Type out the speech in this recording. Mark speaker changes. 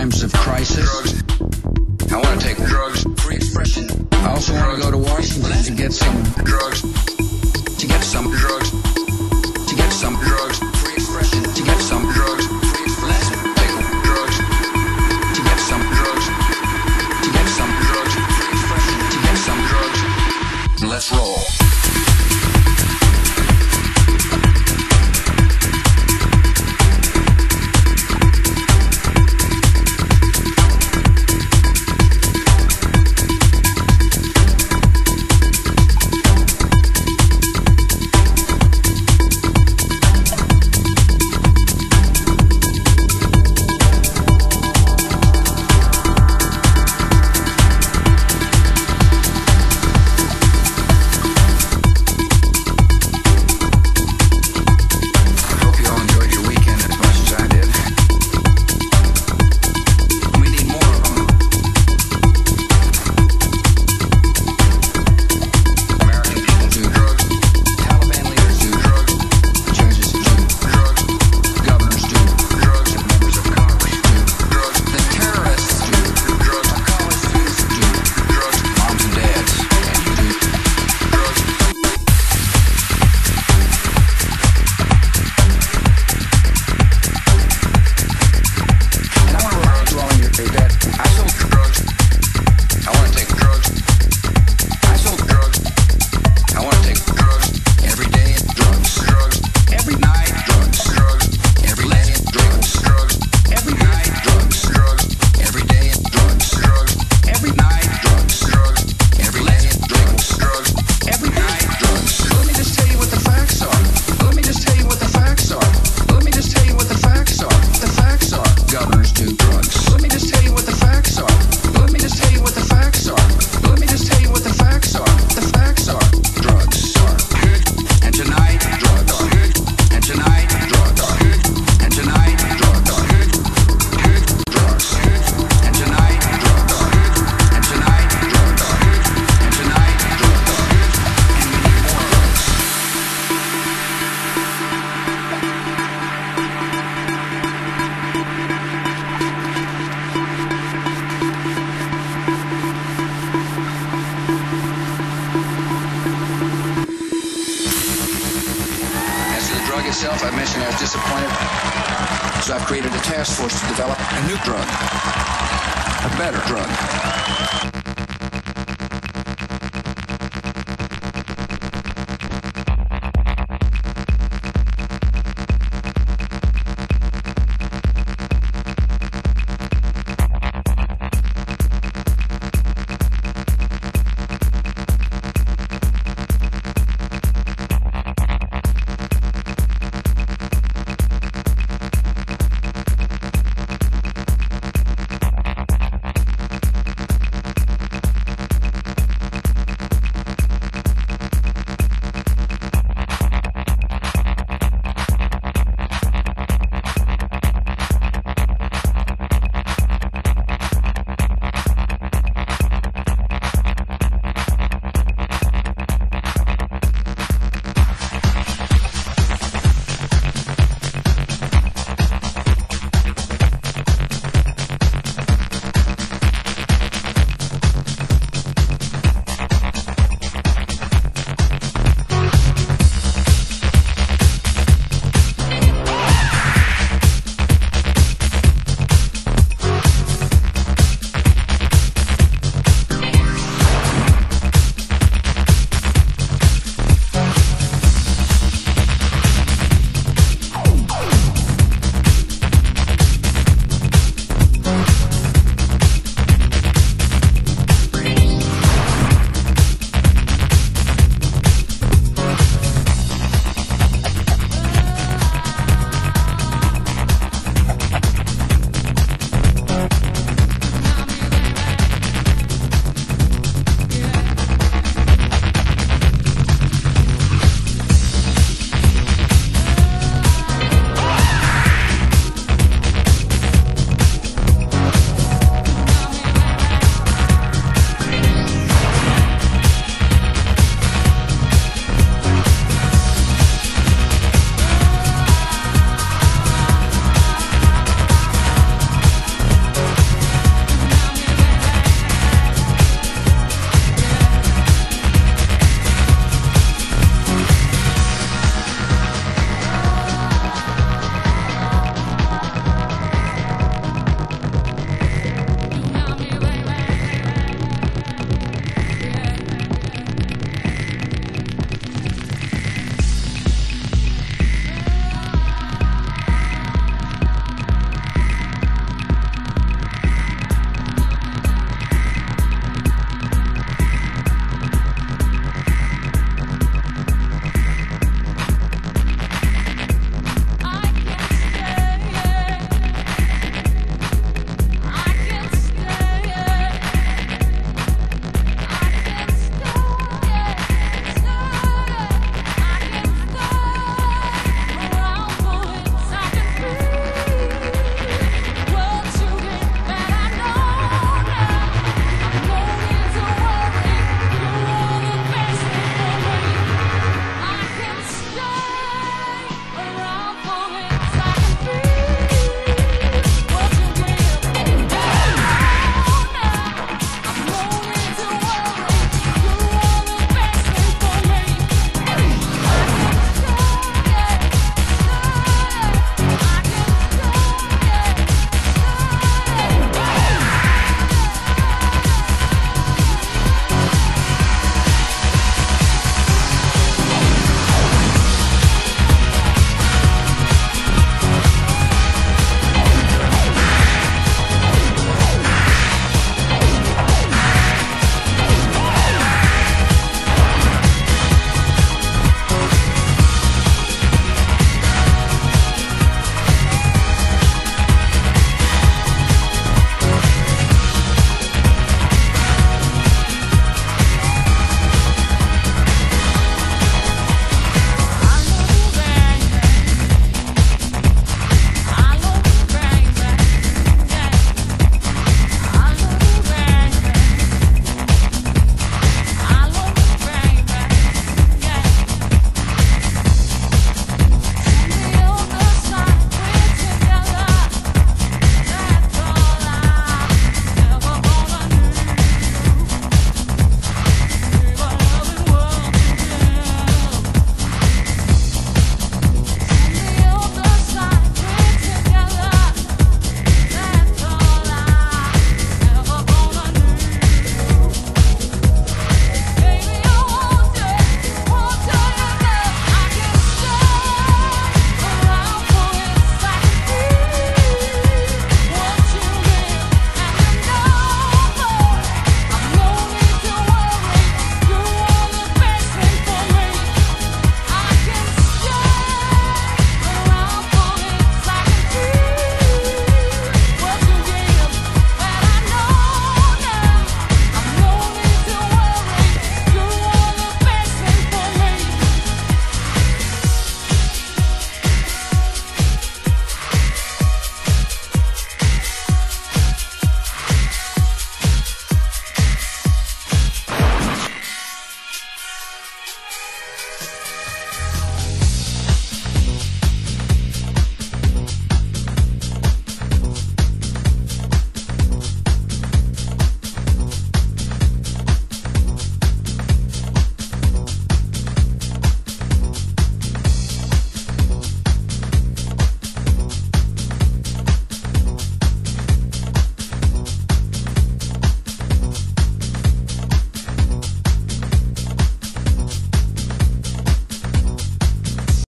Speaker 1: times of crisis.
Speaker 2: Drugs. I want to take drugs. Free expression.
Speaker 1: I also want to go to Washington to get some
Speaker 2: drugs.
Speaker 1: To get some
Speaker 2: drugs.
Speaker 1: To get some
Speaker 2: drugs. Drugs.
Speaker 1: To get some
Speaker 2: drugs.
Speaker 1: To get some
Speaker 2: drugs.
Speaker 1: Free expression. To get some
Speaker 2: drugs. Let's roll.
Speaker 1: That mission I was disappointed. So I've created a task force to develop a new drug, a better drug.